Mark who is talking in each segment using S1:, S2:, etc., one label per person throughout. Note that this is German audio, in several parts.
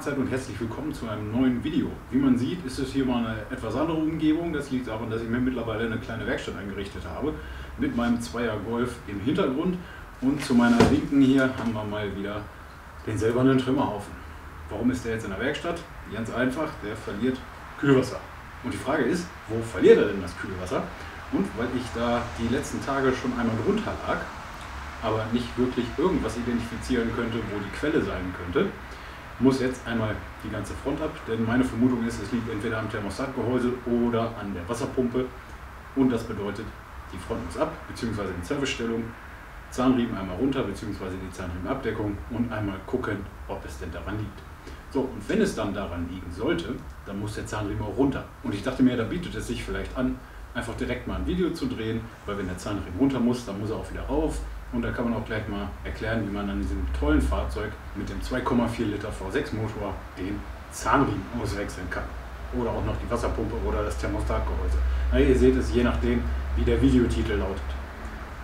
S1: Mahlzeit und herzlich willkommen zu einem neuen Video. Wie man sieht, ist es hier mal eine etwas andere Umgebung. Das liegt daran, dass ich mir mittlerweile eine kleine Werkstatt eingerichtet habe mit meinem Zweier Golf im Hintergrund. Und zu meiner Linken hier haben wir mal wieder den silbernen Trümmerhaufen. Warum ist der jetzt in der Werkstatt? Ganz einfach, der verliert Kühlwasser. Und die Frage ist, wo verliert er denn das Kühlwasser? Und weil ich da die letzten Tage schon einmal drunter lag, aber nicht wirklich irgendwas identifizieren könnte, wo die Quelle sein könnte, muss jetzt einmal die ganze Front ab, denn meine Vermutung ist, es liegt entweder am Thermostatgehäuse oder an der Wasserpumpe und das bedeutet, die Front muss ab, beziehungsweise in Servicestellung, Zahnriemen einmal runter, beziehungsweise die Zahnriemenabdeckung und einmal gucken, ob es denn daran liegt. So, und wenn es dann daran liegen sollte, dann muss der Zahnriemen auch runter. Und ich dachte mir, da bietet es sich vielleicht an, einfach direkt mal ein Video zu drehen, weil wenn der Zahnriemen runter muss, dann muss er auch wieder rauf und da kann man auch gleich mal erklären, wie man an diesem tollen Fahrzeug mit dem 2,4 Liter V6 Motor den Zahnriemen auswechseln kann. Oder auch noch die Wasserpumpe oder das Thermostatgehäuse. Na, ihr seht es je nachdem, wie der Videotitel lautet.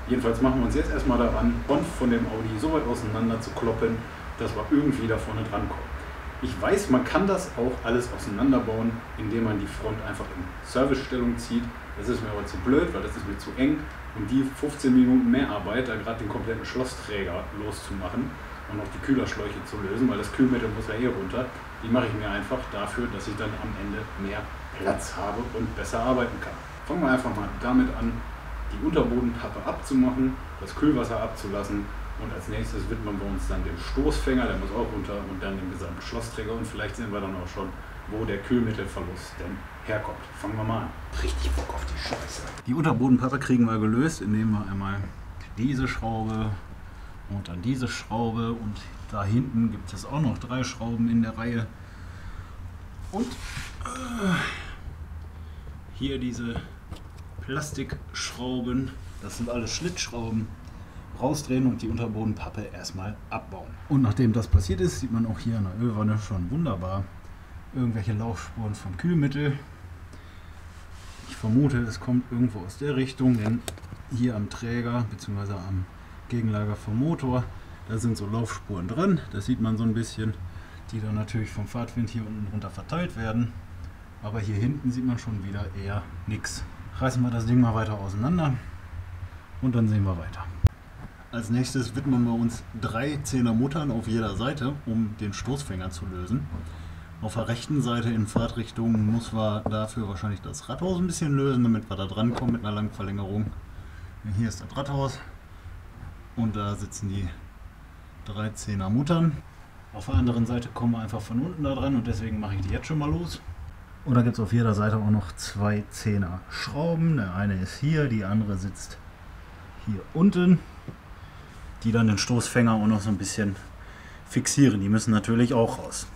S1: Jedenfalls machen wir uns jetzt erstmal daran, Front von dem Audi so weit auseinander zu kloppen, dass wir irgendwie da vorne dran kommen. Ich weiß, man kann das auch alles auseinanderbauen, indem man die Front einfach in Servicestellung zieht. Das ist mir aber zu blöd, weil das ist mir zu eng. Und die 15 Minuten mehr Arbeit, da gerade den kompletten Schlossträger loszumachen und noch die Kühlerschläuche zu lösen, weil das Kühlmittel muss ja eh runter, die mache ich mir einfach dafür, dass ich dann am Ende mehr Platz habe und besser arbeiten kann. Fangen wir einfach mal damit an, die Unterbodenpappe abzumachen, das Kühlwasser abzulassen und als nächstes widmen wir uns dann dem Stoßfänger, der muss auch runter und dann dem gesamten Schlossträger und vielleicht sehen wir dann auch schon, wo der Kühlmittelverlust denn herkommt. Fangen wir mal an. Richtig Bock auf die Scheiße. Die Unterbodenpappe kriegen wir gelöst, indem wir einmal diese Schraube und dann diese Schraube und da hinten gibt es auch noch drei Schrauben in der Reihe und äh, hier diese Plastikschrauben, das sind alles Schlitzschrauben rausdrehen und die Unterbodenpappe erstmal abbauen. Und nachdem das passiert ist, sieht man auch hier an der Ölwanne schon wunderbar irgendwelche Laufspuren vom Kühlmittel. Ich vermute, es kommt irgendwo aus der Richtung, denn hier am Träger bzw. am Gegenlager vom Motor, da sind so Laufspuren drin. Das sieht man so ein bisschen, die dann natürlich vom Fahrtwind hier unten runter verteilt werden. Aber hier hinten sieht man schon wieder eher nichts. Reißen wir das Ding mal weiter auseinander und dann sehen wir weiter. Als nächstes widmen wir uns drei Zehner Muttern auf jeder Seite, um den Stoßfänger zu lösen. Auf der rechten Seite in Fahrtrichtung muss wir dafür wahrscheinlich das Radhaus ein bisschen lösen, damit wir da dran kommen mit einer langen Verlängerung. Hier ist das Radhaus und da sitzen die drei Zehner Muttern. Auf der anderen Seite kommen wir einfach von unten da dran und deswegen mache ich die jetzt schon mal los. Und da gibt es auf jeder Seite auch noch zwei Zehner Schrauben. Der eine ist hier, die andere sitzt hier unten die dann den Stoßfänger auch noch so ein bisschen fixieren. Die müssen natürlich auch raus.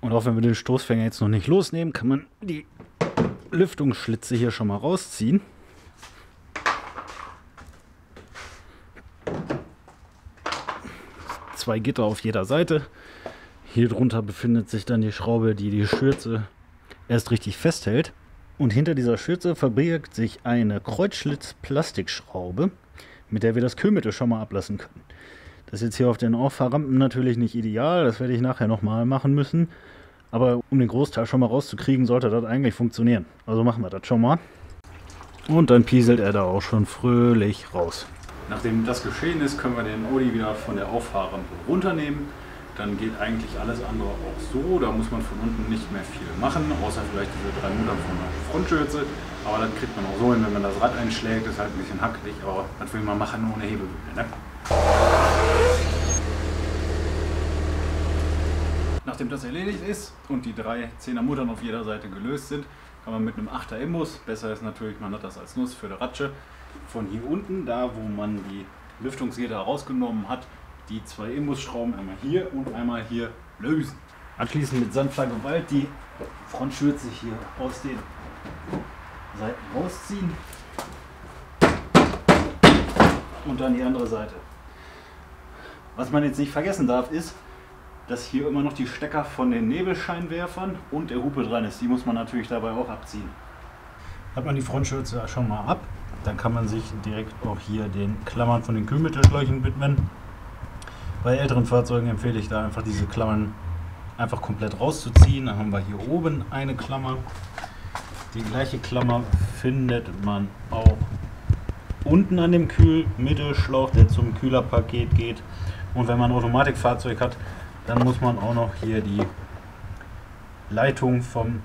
S1: Und auch wenn wir den Stoßfänger jetzt noch nicht losnehmen, kann man die Lüftungsschlitze hier schon mal rausziehen. Zwei Gitter auf jeder Seite. Hier drunter befindet sich dann die Schraube, die die Schürze erst richtig festhält. Und hinter dieser Schürze verbirgt sich eine Kreuzschlitz-Plastikschraube mit der wir das Kühlmittel schon mal ablassen können. Das ist jetzt hier auf den Auffahrrampen natürlich nicht ideal, das werde ich nachher nochmal machen müssen. Aber um den Großteil schon mal rauszukriegen, sollte das eigentlich funktionieren. Also machen wir das schon mal. Und dann pieselt er da auch schon fröhlich raus. Nachdem das geschehen ist, können wir den Audi wieder von der Auffahrrampe runternehmen. Dann geht eigentlich alles andere auch so. Da muss man von unten nicht mehr viel machen, außer vielleicht diese drei Muttern von der Frontschürze. Aber das kriegt man auch so hin, wenn man das Rad einschlägt, ist halt ein bisschen hackelig, aber das will man machen ohne Hebelbügel. Ne? Nachdem das erledigt ist und die drei 10er Muttern auf jeder Seite gelöst sind, kann man mit einem 8er Imbus, besser ist natürlich, man hat das als Nuss für die Ratsche, von hier unten, da wo man die Lüftungsgitter rausgenommen hat, die zwei Imbusschrauben einmal hier und einmal hier lösen. Anschließend mit sanfter Gewalt die Frontschürze hier aus den Seiten rausziehen und dann die andere Seite. Was man jetzt nicht vergessen darf, ist, dass hier immer noch die Stecker von den Nebelscheinwerfern und der Hupe dran ist. Die muss man natürlich dabei auch abziehen. Hat man die Frontschürze schon mal ab, dann kann man sich direkt auch hier den Klammern von den Kühlmittelschläuchen widmen. Bei älteren Fahrzeugen empfehle ich da einfach diese Klammern einfach komplett rauszuziehen. Dann haben wir hier oben eine Klammer. Die gleiche Klammer findet man auch unten an dem Kühlmittelschlauch, der zum Kühlerpaket geht. Und wenn man ein Automatikfahrzeug hat, dann muss man auch noch hier die Leitung vom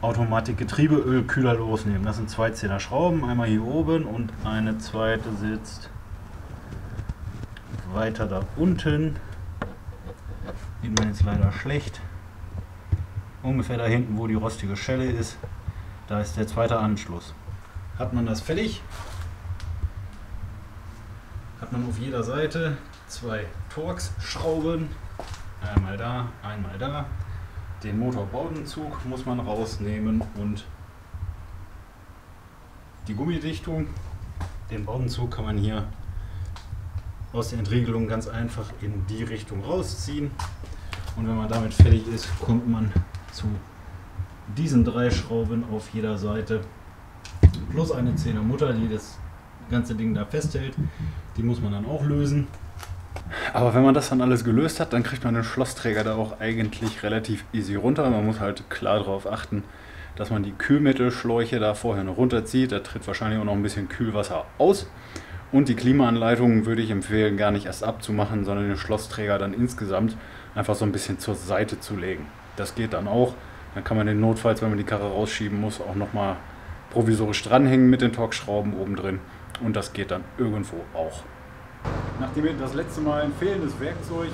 S1: Automatikgetriebeölkühler losnehmen. Das sind zwei Zehner Schrauben, einmal hier oben und eine zweite sitzt weiter da unten. Sieht man jetzt leider schlecht. Ungefähr da hinten, wo die rostige Schelle ist, da ist der zweite Anschluss. Hat man das fertig, hat man auf jeder Seite zwei Torx-Schrauben. Einmal da, einmal da. Den Motorbaudenzug muss man rausnehmen und die Gummidichtung. Den Baudenzug kann man hier aus der Entriegelung ganz einfach in die Richtung rausziehen. Und wenn man damit fertig ist, kommt man zu diesen drei Schrauben auf jeder Seite plus eine 10er Mutter, die das ganze Ding da festhält. Die muss man dann auch lösen. Aber wenn man das dann alles gelöst hat, dann kriegt man den Schlossträger da auch eigentlich relativ easy runter. Man muss halt klar darauf achten, dass man die Kühlmittelschläuche da vorher noch runterzieht. Da tritt wahrscheinlich auch noch ein bisschen Kühlwasser aus. Und die Klimaanleitung würde ich empfehlen, gar nicht erst abzumachen, sondern den Schlossträger dann insgesamt einfach so ein bisschen zur Seite zu legen. Das geht dann auch. Dann kann man den notfalls, wenn man die Karre rausschieben muss, auch nochmal provisorisch dranhängen mit den Torx-Schrauben oben drin. Und das geht dann irgendwo auch. Nachdem ich das letzte Mal ein fehlendes Werkzeug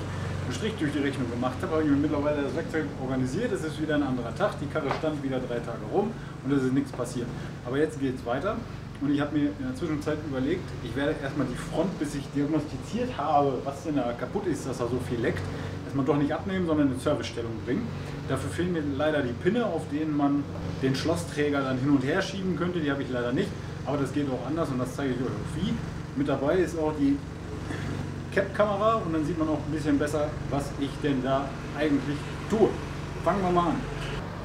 S1: einen Strich durch die Rechnung gemacht habe, habe ich mir mittlerweile das Werkzeug organisiert. Es ist wieder ein anderer Tag. Die Karre stand wieder drei Tage rum und es ist nichts passiert. Aber jetzt geht es weiter. Und ich habe mir in der Zwischenzeit überlegt, ich werde erstmal die Front, bis ich diagnostiziert habe, was denn da kaputt ist, dass da so viel leckt, erstmal doch nicht abnehmen, sondern in Servicestellung bringen. Dafür fehlen mir leider die Pinne, auf denen man den Schlossträger dann hin und her schieben könnte. Die habe ich leider nicht, aber das geht auch anders und das zeige ich euch auf wie. Mit dabei ist auch die Cap-Kamera und dann sieht man auch ein bisschen besser, was ich denn da eigentlich tue. Fangen wir mal an.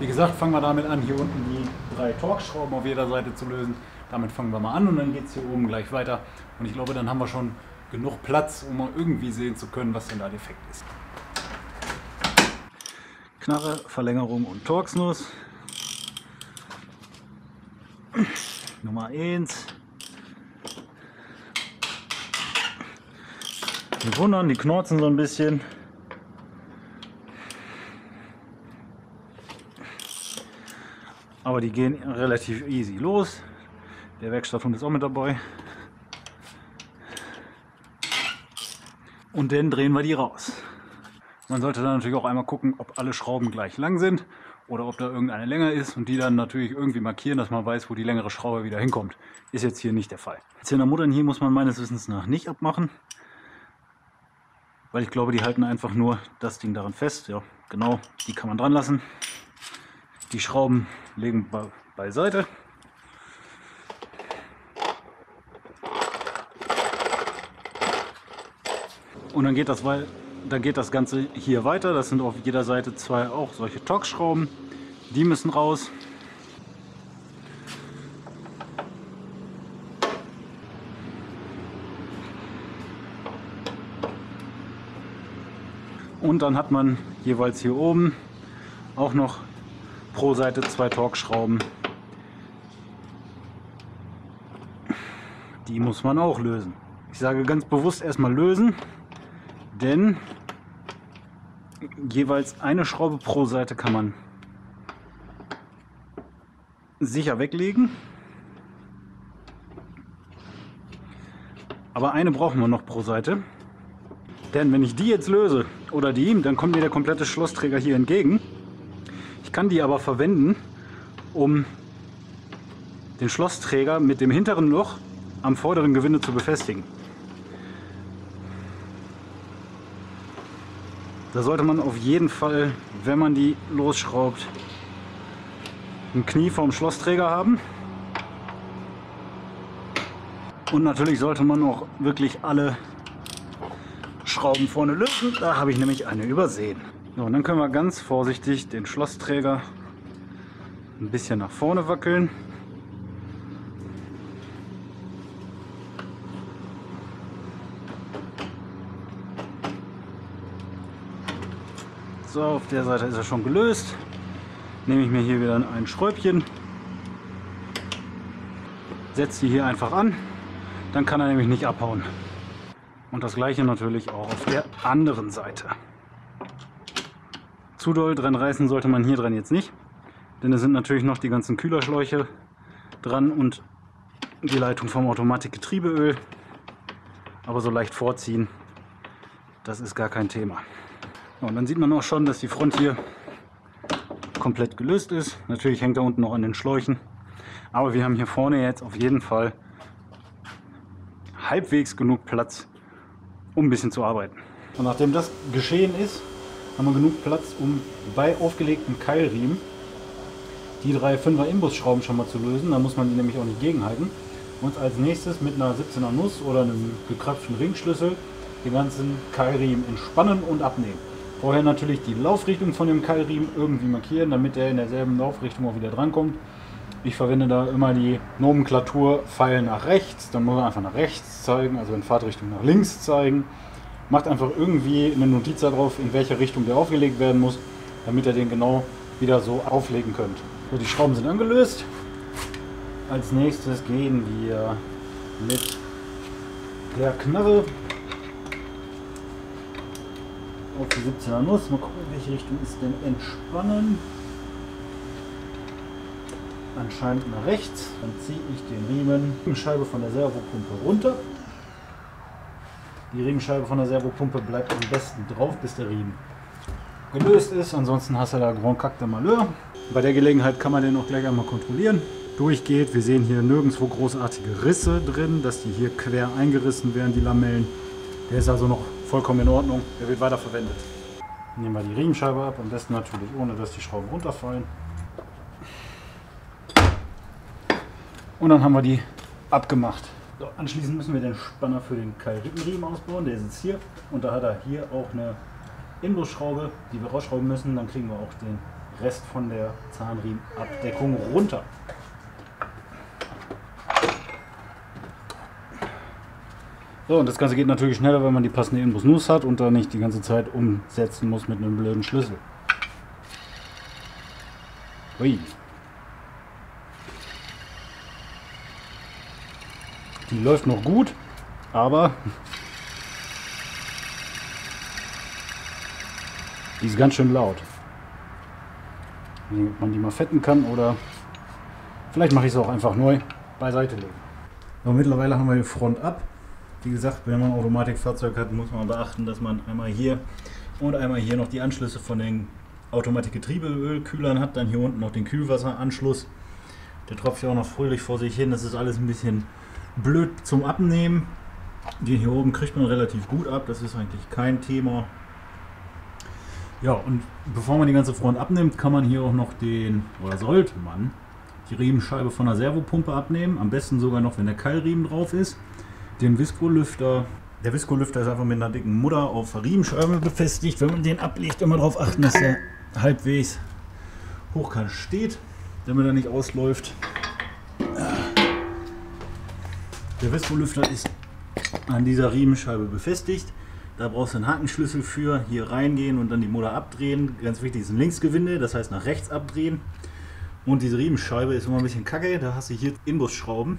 S1: Wie gesagt, fangen wir damit an, hier unten die drei Torx-Schrauben auf jeder Seite zu lösen. Damit fangen wir mal an und dann geht es hier oben gleich weiter. Und ich glaube, dann haben wir schon genug Platz, um mal irgendwie sehen zu können, was denn da defekt ist. Knarre, Verlängerung und Torxnuss. Nummer 1. Die wundern, die knorzen so ein bisschen. Aber die gehen relativ easy los. Der Werkstatthund ist auch mit dabei. Und dann drehen wir die raus. Man sollte dann natürlich auch einmal gucken, ob alle Schrauben gleich lang sind oder ob da irgendeine länger ist und die dann natürlich irgendwie markieren, dass man weiß, wo die längere Schraube wieder hinkommt. Ist jetzt hier nicht der Fall. Zehnermuttern hier muss man meines Wissens nach nicht abmachen, weil ich glaube, die halten einfach nur das Ding daran fest. Ja, genau, die kann man dran lassen. Die Schrauben legen be beiseite. Und dann geht das, weil dann geht das Ganze hier weiter. Das sind auf jeder Seite zwei auch solche Torx-Schrauben. Die müssen raus. Und dann hat man jeweils hier oben auch noch pro Seite zwei Torx-Schrauben. Die muss man auch lösen. Ich sage ganz bewusst erstmal lösen, denn jeweils eine Schraube pro Seite kann man sicher weglegen. Aber eine brauchen wir noch pro Seite. Denn wenn ich die jetzt löse oder die, dann kommt mir der komplette Schlossträger hier entgegen. Ich kann die aber verwenden, um den Schlossträger mit dem hinteren Loch am vorderen Gewinde zu befestigen. Da sollte man auf jeden Fall, wenn man die losschraubt, ein Knie vom Schlossträger haben. Und natürlich sollte man auch wirklich alle Schrauben vorne lösen. Da habe ich nämlich eine übersehen. So, und dann können wir ganz vorsichtig den Schlossträger ein bisschen nach vorne wackeln. So, auf der Seite ist er schon gelöst. Nehme ich mir hier wieder ein Schräubchen, setze die hier einfach an, dann kann er nämlich nicht abhauen. Und das gleiche natürlich auch auf der anderen Seite. Zu doll dran reißen sollte man hier dran jetzt nicht, denn es sind natürlich noch die ganzen Kühlerschläuche dran und die Leitung vom Automatikgetriebeöl. Aber so leicht vorziehen, das ist gar kein Thema. Und dann sieht man auch schon, dass die Front hier komplett gelöst ist. Natürlich hängt da unten noch an den Schläuchen. Aber wir haben hier vorne jetzt auf jeden Fall halbwegs genug Platz, um ein bisschen zu arbeiten. Und nachdem das geschehen ist, haben wir genug Platz, um bei aufgelegten Keilriemen die drei 5er Imbusschrauben schon mal zu lösen. Da muss man die nämlich auch nicht gegenhalten. Und als nächstes mit einer 17er Nuss oder einem gekröpften Ringschlüssel den ganzen Keilriemen entspannen und abnehmen. Vorher natürlich die Laufrichtung von dem Keilriemen irgendwie markieren, damit er in derselben Laufrichtung auch wieder drankommt. Ich verwende da immer die Nomenklatur Pfeil nach rechts, dann muss er einfach nach rechts zeigen, also in Fahrtrichtung nach links zeigen. Macht einfach irgendwie eine Notiz darauf, in welche Richtung der aufgelegt werden muss, damit ihr den genau wieder so auflegen könnt. So, die Schrauben sind angelöst. Als nächstes gehen wir mit der Knarre auf die 17er Nuss. Mal gucken, welche Richtung ist denn entspannen. Anscheinend nach rechts. Dann ziehe ich den Riemen, Riemenscheibe von der Servopumpe runter. Die Riemenscheibe von der Servopumpe bleibt am besten drauf, bis der Riemen gelöst ist. Ansonsten hast du da Grand Cac de Malheur. Bei der Gelegenheit kann man den auch gleich einmal kontrollieren. Durchgeht. Wir sehen hier nirgendwo großartige Risse drin, dass die hier quer eingerissen werden, die Lamellen. Der ist also noch vollkommen in Ordnung. Der wird weiter verwendet. Nehmen wir die Riemenscheibe ab, am besten natürlich ohne, dass die Schrauben runterfallen. Und dann haben wir die abgemacht. So, anschließend müssen wir den Spanner für den Keilrippenriemen ausbauen. Der sitzt hier und da hat er hier auch eine Inbusschraube, die wir rausschrauben müssen. Dann kriegen wir auch den Rest von der Zahnriemenabdeckung runter. So, und das Ganze geht natürlich schneller, wenn man die passende Inbus-Nuss hat und da nicht die ganze Zeit umsetzen muss mit einem blöden Schlüssel. Ui. Die läuft noch gut, aber die ist ganz schön laut. Ob man die mal fetten kann oder vielleicht mache ich es auch einfach neu beiseite legen. So, mittlerweile haben wir die Front ab. Wie gesagt, wenn man ein Automatikfahrzeug hat, muss man beachten, dass man einmal hier und einmal hier noch die Anschlüsse von den Automatikgetriebeölkühlern hat. Dann hier unten noch den Kühlwasseranschluss. Der tropft ja auch noch fröhlich vor sich hin. Das ist alles ein bisschen blöd zum Abnehmen. Den hier oben kriegt man relativ gut ab. Das ist eigentlich kein Thema. Ja, und bevor man die ganze Front abnimmt, kann man hier auch noch den, oder sollte man, die Riemenscheibe von der Servopumpe abnehmen. Am besten sogar noch, wenn der Keilriemen drauf ist den Visco-Lüfter. Der Visco-Lüfter ist einfach mit einer dicken Mutter auf Riemenscheibe befestigt. Wenn man den ablegt, immer darauf achten, dass der halbwegs hochkant steht, damit er nicht ausläuft. Der Visco-Lüfter ist an dieser Riemenscheibe befestigt. Da brauchst du einen Hakenschlüssel für. Hier reingehen und dann die Mutter abdrehen. Ganz wichtig ist ein Linksgewinde, das heißt nach rechts abdrehen. Und diese Riemenscheibe ist immer ein bisschen kacke. Da hast du hier Inbusschrauben.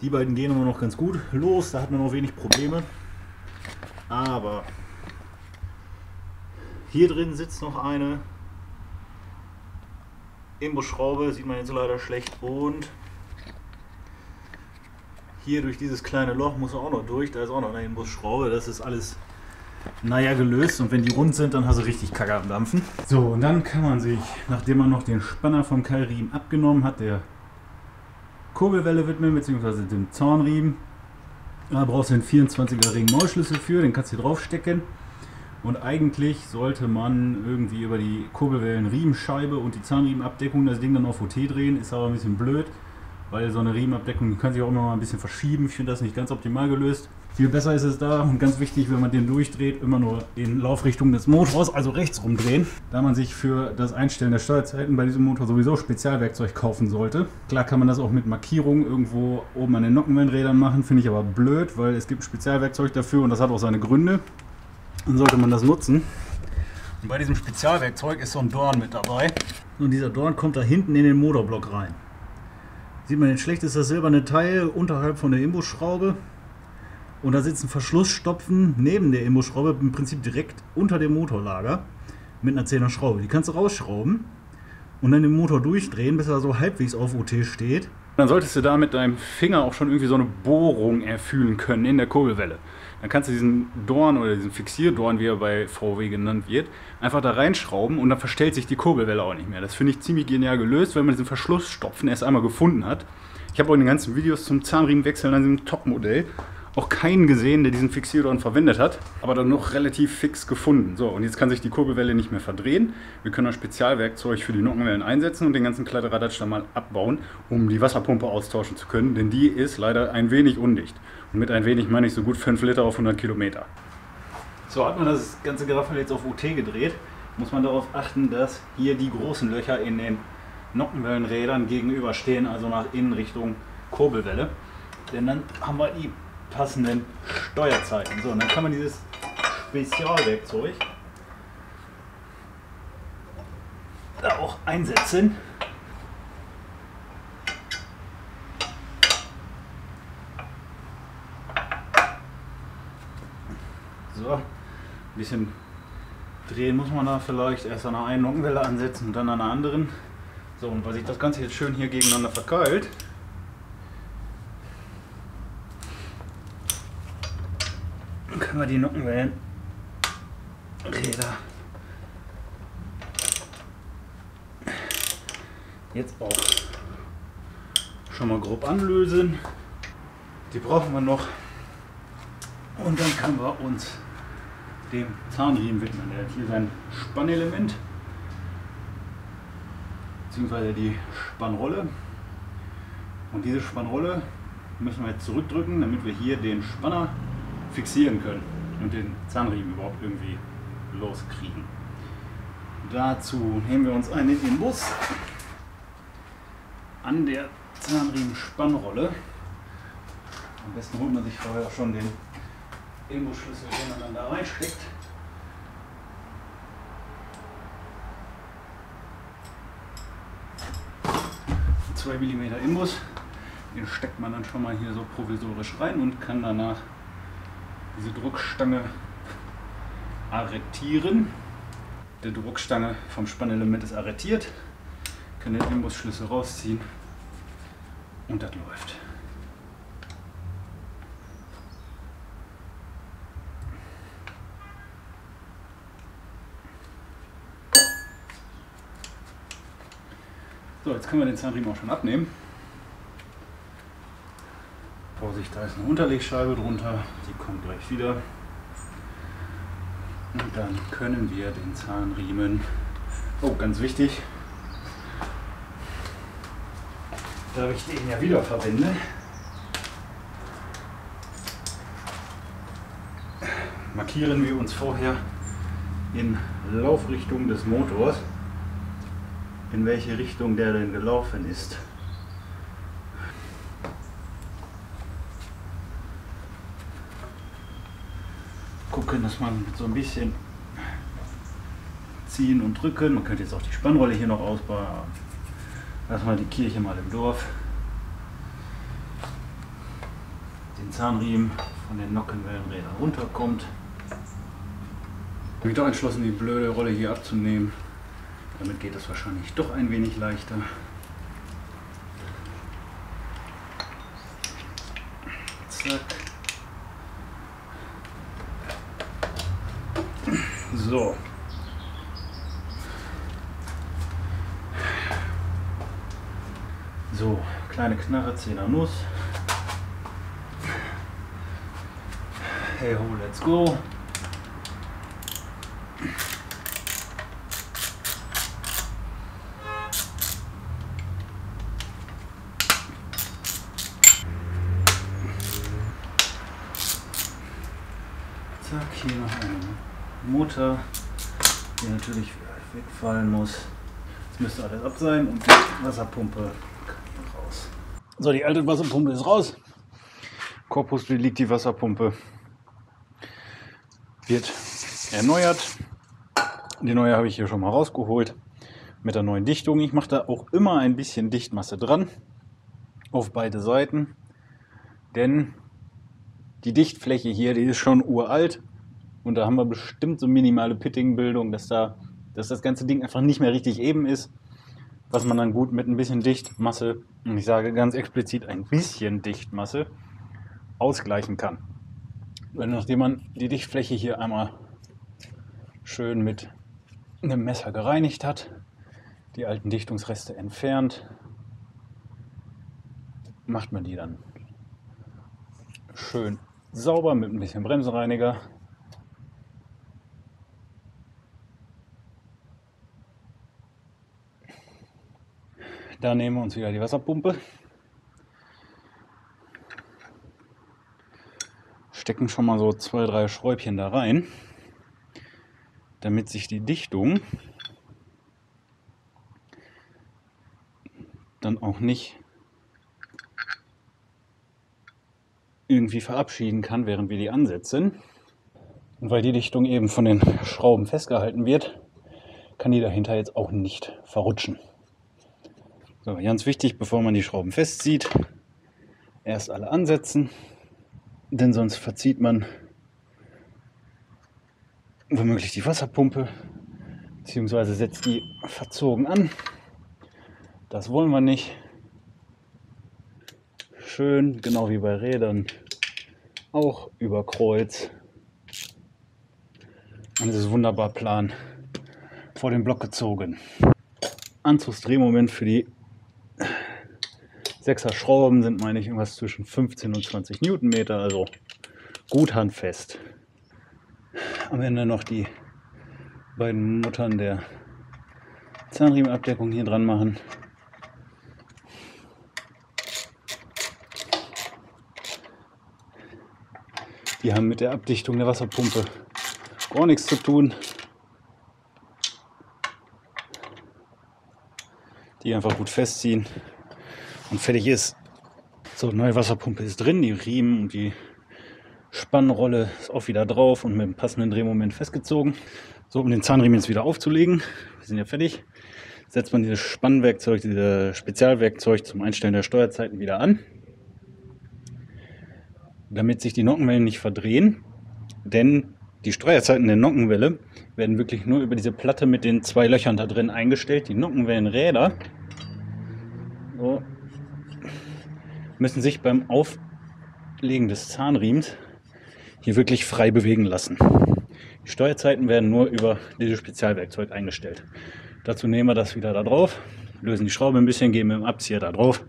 S1: Die beiden gehen immer noch ganz gut los, da hat man noch wenig Probleme. Aber hier drin sitzt noch eine Imbusschraube, sieht man jetzt leider schlecht. Und hier durch dieses kleine Loch muss er auch noch durch, da ist auch noch eine Imbusschraube. Das ist alles naja gelöst und wenn die rund sind, dann hast du richtig Kacke am Dampfen. So, und dann kann man sich, nachdem man noch den Spanner vom Keilriemen abgenommen hat, der Kurbelwelle widmen, beziehungsweise dem Zahnriemen. Da brauchst du einen 24er Ring Maulschlüssel für, den kannst du hier draufstecken. Und eigentlich sollte man irgendwie über die Kurbelwellen-Riemenscheibe und die Zahnriemenabdeckung das Ding dann auf OT drehen. Ist aber ein bisschen blöd, weil so eine Riemenabdeckung kann sich auch immer mal ein bisschen verschieben. Ich finde das nicht ganz optimal gelöst. Viel besser ist es da und ganz wichtig, wenn man den durchdreht, immer nur in Laufrichtung des Motors, also rechts rumdrehen, da man sich für das Einstellen der Steuerzeiten bei diesem Motor sowieso Spezialwerkzeug kaufen sollte. Klar kann man das auch mit Markierung irgendwo oben an den Nockenwellenrädern machen, finde ich aber blöd, weil es gibt Spezialwerkzeug dafür und das hat auch seine Gründe. Dann sollte man das nutzen. Und bei diesem Spezialwerkzeug ist so ein Dorn mit dabei. Und dieser Dorn kommt da hinten in den Motorblock rein. Sieht man jetzt schlecht, ist das silberne Teil unterhalb von der Imbusschraube. Und da sitzt ein Verschlussstopfen neben der Imbusschraube, im Prinzip direkt unter dem Motorlager mit einer 10er Schraube. Die kannst du rausschrauben und dann den Motor durchdrehen, bis er so halbwegs auf OT steht. Dann solltest du da mit deinem Finger auch schon irgendwie so eine Bohrung erfühlen können in der Kurbelwelle. Dann kannst du diesen Dorn oder diesen Fixierdorn, wie er bei VW genannt wird, einfach da reinschrauben und dann verstellt sich die Kurbelwelle auch nicht mehr. Das finde ich ziemlich genial gelöst, weil man diesen Verschlussstopfen erst einmal gefunden hat. Ich habe auch in den ganzen Videos zum Zahnriemenwechseln an diesem Top-Modell auch keinen gesehen, der diesen Fixierer verwendet hat, aber dann noch relativ fix gefunden. So, und jetzt kann sich die Kurbelwelle nicht mehr verdrehen. Wir können ein Spezialwerkzeug für die Nockenwellen einsetzen und den ganzen Kladderadatsch dann mal abbauen, um die Wasserpumpe austauschen zu können, denn die ist leider ein wenig undicht. Und mit ein wenig meine ich so gut 5 Liter auf 100 Kilometer. So, hat man das ganze Geraffel jetzt auf UT gedreht, muss man darauf achten, dass hier die großen Löcher in den Nockenwellenrädern gegenüberstehen, also nach innen Richtung Kurbelwelle. Denn dann haben wir die passenden Steuerzeiten. So, und dann kann man dieses Spezialwerkzeug da auch einsetzen. So, ein bisschen drehen muss man da vielleicht erst an einer einen Nockenwelle ansetzen und dann an einer anderen. So, und weil sich das Ganze jetzt schön hier gegeneinander verkeilt, können wir die Nockenwellen jetzt auch schon mal grob anlösen. Die brauchen wir noch. Und dann können wir uns dem Zahnriemen widmen. Der hat hier sein Spannelement beziehungsweise die Spannrolle. Und diese Spannrolle müssen wir jetzt zurückdrücken, damit wir hier den Spanner fixieren können und den Zahnriemen überhaupt irgendwie loskriegen. Dazu nehmen wir uns einen Imbus an der Zahnriemenspannrolle. Am besten holt man sich vorher auch schon den Imbusschlüssel, den man dann da reinsteckt. Ein 2 mm Imbus, den steckt man dann schon mal hier so provisorisch rein und kann danach diese Druckstange arretieren. Der Druckstange vom Spannelement ist arretiert. Ich kann den Imbusschlüssel rausziehen und das läuft. So, jetzt können wir den Zahnriemen auch schon abnehmen. Vorsicht, da ist eine Unterlegscheibe drunter, die kommt gleich wieder. Und dann können wir den Zahnriemen, oh ganz wichtig, da ich den ja wieder verwende, markieren wir uns vorher in Laufrichtung des Motors, in welche Richtung der denn gelaufen ist. gucken, dass man so ein bisschen ziehen und drücken. Man könnte jetzt auch die Spannrolle hier noch ausbauen. Lassen wir die Kirche mal im Dorf. Den Zahnriemen von den Nockenwellenrädern runterkommt. Ich mich doch entschlossen, die blöde Rolle hier abzunehmen. Damit geht es wahrscheinlich doch ein wenig leichter. Zack. So. So, kleine Knarre, 10er Nuss. Hey ho, let's go. Zack, hier noch eine Motor, der natürlich wegfallen muss. Jetzt müsste alles ab sein und die Wasserpumpe. So, die alte Wasserpumpe ist raus. Korpus liegt die Wasserpumpe. Wird erneuert. Die neue habe ich hier schon mal rausgeholt mit der neuen Dichtung. Ich mache da auch immer ein bisschen Dichtmasse dran auf beide Seiten, denn die Dichtfläche hier, die ist schon uralt und da haben wir bestimmt so minimale Pitting-Bildung, dass, da, dass das ganze Ding einfach nicht mehr richtig eben ist, was man dann gut mit ein bisschen Dichtmasse, und ich sage ganz explizit ein bisschen Dichtmasse, ausgleichen kann. Weil nachdem man die Dichtfläche hier einmal schön mit einem Messer gereinigt hat, die alten Dichtungsreste entfernt, macht man die dann schön sauber mit ein bisschen Bremsenreiniger. Da nehmen wir uns wieder die Wasserpumpe, stecken schon mal so zwei, drei Schräubchen da rein, damit sich die Dichtung dann auch nicht irgendwie verabschieden kann, während wir die ansetzen. Und weil die Dichtung eben von den Schrauben festgehalten wird, kann die dahinter jetzt auch nicht verrutschen. So, ganz wichtig, bevor man die Schrauben festzieht, erst alle ansetzen, denn sonst verzieht man womöglich die Wasserpumpe, beziehungsweise setzt die verzogen an. Das wollen wir nicht. Schön, genau wie bei Rädern, auch über Kreuz. Und es ist wunderbar plan vor den Block gezogen. Anzugsdrehmoment für die 6er Schrauben sind, meine ich, irgendwas zwischen 15 und 20 Newtonmeter, also gut handfest. Am Ende noch die beiden Muttern der Zahnriemenabdeckung hier dran machen. Die haben mit der Abdichtung der Wasserpumpe gar nichts zu tun. Die einfach gut festziehen und fertig ist. So, neue Wasserpumpe ist drin, die Riemen und die Spannrolle ist auch wieder drauf und mit dem passenden Drehmoment festgezogen. So, um den Zahnriemen jetzt wieder aufzulegen, wir sind ja fertig, setzt man dieses Spannwerkzeug, dieses Spezialwerkzeug zum Einstellen der Steuerzeiten wieder an damit sich die Nockenwellen nicht verdrehen. Denn die Steuerzeiten der Nockenwelle werden wirklich nur über diese Platte mit den zwei Löchern da drin eingestellt. Die Nockenwellenräder so, müssen sich beim Auflegen des Zahnriemens hier wirklich frei bewegen lassen. Die Steuerzeiten werden nur über dieses Spezialwerkzeug eingestellt. Dazu nehmen wir das wieder da drauf, lösen die Schraube ein bisschen, geben im Abzieher da drauf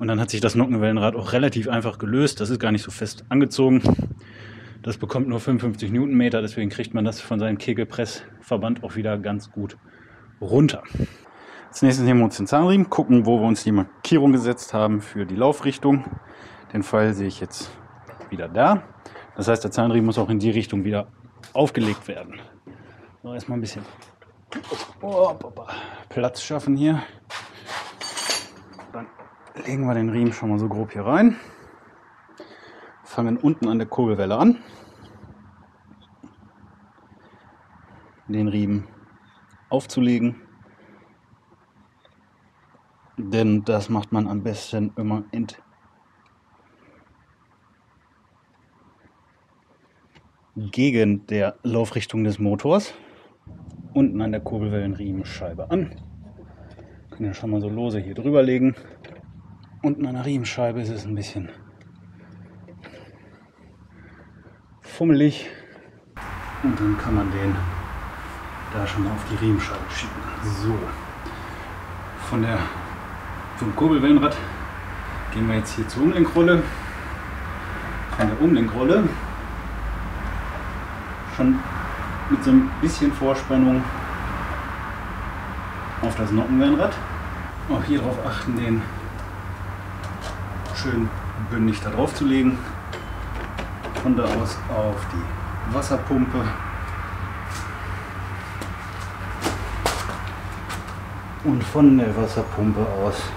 S1: und dann hat sich das Nockenwellenrad auch relativ einfach gelöst. Das ist gar nicht so fest angezogen. Das bekommt nur 55 Newtonmeter, deswegen kriegt man das von seinem Kegelpressverband auch wieder ganz gut runter. Als nächstes nehmen wir uns den Zahnriemen, gucken, wo wir uns die Markierung gesetzt haben für die Laufrichtung. Den Pfeil sehe ich jetzt wieder da. Das heißt, der Zahnriemen muss auch in die Richtung wieder aufgelegt werden. So, erstmal ein bisschen Platz schaffen hier legen wir den Riemen schon mal so grob hier rein. Fangen unten an der Kurbelwelle an. Den Riemen aufzulegen. Denn das macht man am besten immer entgegen der Laufrichtung des Motors. Unten an der Kurbelwellenriemenscheibe an. Können ja schon mal so lose hier drüber legen. Unten an der Riemenscheibe ist es ein bisschen fummelig. Und dann kann man den da schon mal auf die Riemenscheibe schieben. So. Von der, vom Kurbelwellenrad gehen wir jetzt hier zur Umlenkrolle. Von der Umlenkrolle schon mit so ein bisschen Vorspannung auf das Nockenwellenrad. Auch hier drauf achten, den schön bündig da drauf zu legen. Von da aus auf die Wasserpumpe. Und von der Wasserpumpe aus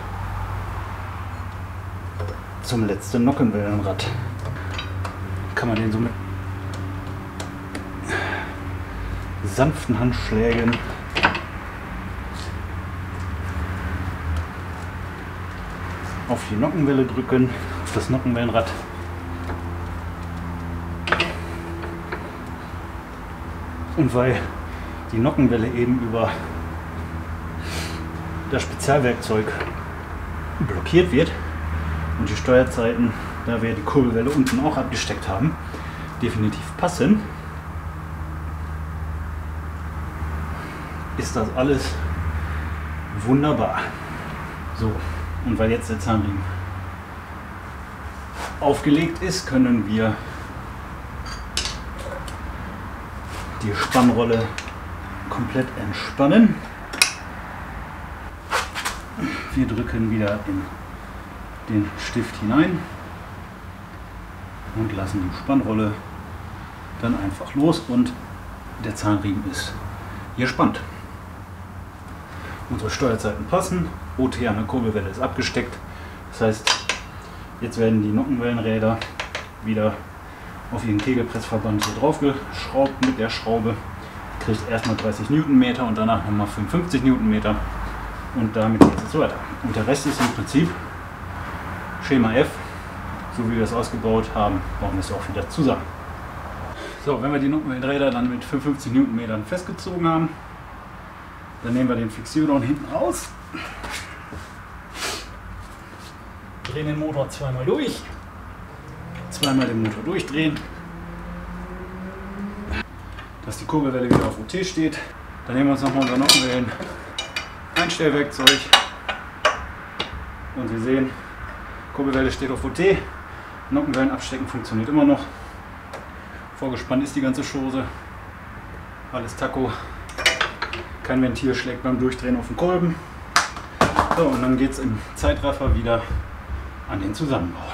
S1: zum letzten sanften Handschlägen auf die Nockenwelle drücken, auf das Nockenwellenrad. Und weil die Nockenwelle eben über das Spezialwerkzeug blockiert wird und die Steuerzeiten, da wir die Kurbelwelle unten auch abgesteckt haben, definitiv passen, ist das alles wunderbar. So, und weil jetzt der Zahnriemen aufgelegt ist, können wir die Spannrolle komplett entspannen. Wir drücken wieder in den Stift hinein und lassen die Spannrolle dann einfach los und der Zahnriemen ist gespannt. Unsere Steuerzeiten passen, OT an der Kurbelwelle ist abgesteckt. Das heißt, jetzt werden die Nockenwellenräder wieder auf ihren Kegelpressverband hier drauf geschraubt mit der Schraube. Kriegt erstmal 30 Newtonmeter und danach nochmal 55 Newtonmeter. Und damit geht es so weiter. Und der Rest ist im Prinzip Schema F. So wie wir es ausgebaut haben, bauen wir es auch wieder zusammen. So, wenn wir die Nockenwellenräder dann mit 55 Newtonmetern festgezogen haben, dann nehmen wir den Fixierer hinten raus. Drehen den Motor zweimal durch. Zweimal den Motor durchdrehen. Dass die Kurbelwelle wieder auf OT steht. Dann nehmen wir uns nochmal unser Nockenwellen Einstellwerkzeug. Und Sie sehen, Kurbelwelle steht auf OT. Nockenwellen abstecken funktioniert immer noch. Vorgespannt ist die ganze Chose. Alles Taco. Kein Ventil schlägt beim Durchdrehen auf den Kolben. So, und dann geht es im Zeitraffer wieder an den Zusammenbau.